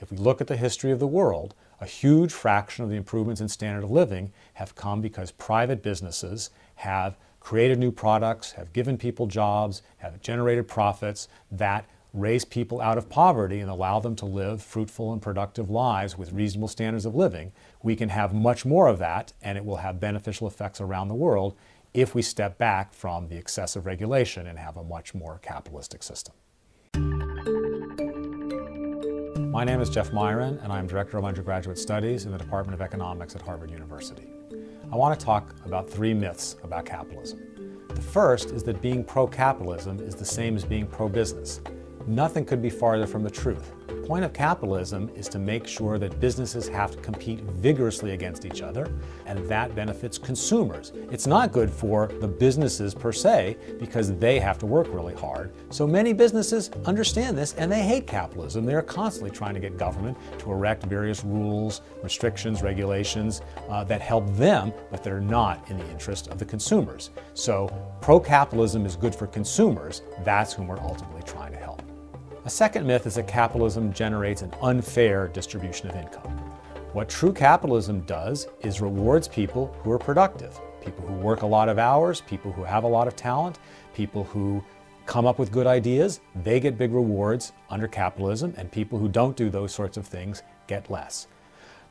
If we look at the history of the world, a huge fraction of the improvements in standard of living have come because private businesses have created new products, have given people jobs, have generated profits that raise people out of poverty and allow them to live fruitful and productive lives with reasonable standards of living, we can have much more of that and it will have beneficial effects around the world if we step back from the excessive regulation and have a much more capitalistic system. My name is Jeff Miron, and I'm Director of Undergraduate Studies in the Department of Economics at Harvard University. I want to talk about three myths about capitalism. The first is that being pro-capitalism is the same as being pro-business. Nothing could be farther from the truth. The point of capitalism is to make sure that businesses have to compete vigorously against each other, and that benefits consumers. It's not good for the businesses per se because they have to work really hard. So many businesses understand this and they hate capitalism. They're constantly trying to get government to erect various rules, restrictions, regulations uh, that help them, but they're not in the interest of the consumers. So pro capitalism is good for consumers. That's whom we're ultimately trying to help. A second myth is that capitalism generates an unfair distribution of income. What true capitalism does is rewards people who are productive, people who work a lot of hours, people who have a lot of talent, people who come up with good ideas, they get big rewards under capitalism, and people who don't do those sorts of things get less.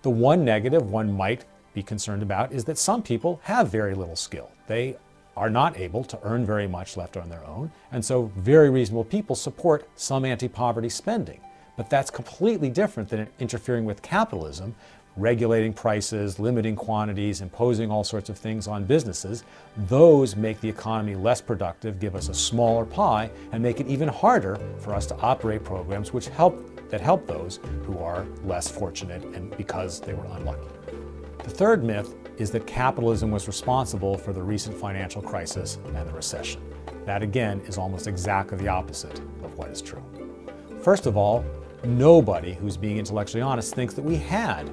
The one negative one might be concerned about is that some people have very little skill. They are not able to earn very much left on their own, and so very reasonable people support some anti-poverty spending. But that's completely different than interfering with capitalism, regulating prices, limiting quantities, imposing all sorts of things on businesses. Those make the economy less productive, give us a smaller pie, and make it even harder for us to operate programs which help that help those who are less fortunate and because they were unlucky. The third myth is that capitalism was responsible for the recent financial crisis and the recession. That again is almost exactly the opposite of what is true. First of all, nobody who's being intellectually honest thinks that we had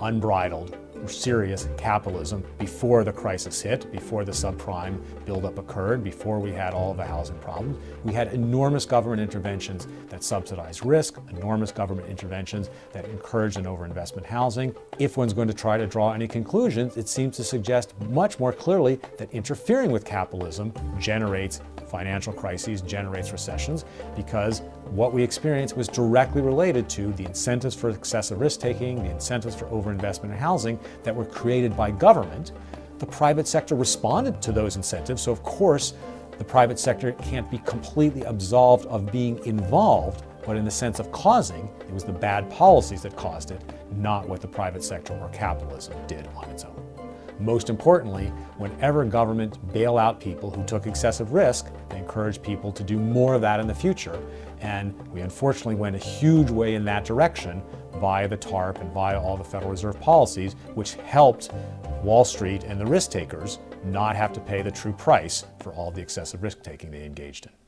unbridled serious capitalism before the crisis hit, before the subprime buildup occurred, before we had all of the housing problems. We had enormous government interventions that subsidized risk, enormous government interventions that encouraged an overinvestment in housing. If one's going to try to draw any conclusions, it seems to suggest much more clearly that interfering with capitalism generates financial crises, generates recessions, because what we experienced was directly related to the incentives for excessive risk taking, the incentives for overinvestment in housing that were created by government. The private sector responded to those incentives, so of course, the private sector can't be completely absolved of being involved, but in the sense of causing, it was the bad policies that caused it, not what the private sector or capitalism did on its own. Most importantly, whenever government bail out people who took excessive risk, they encourage people to do more of that in the future. And we unfortunately went a huge way in that direction via the TARP and via all the Federal Reserve policies, which helped Wall Street and the risk takers not have to pay the true price for all the excessive risk taking they engaged in.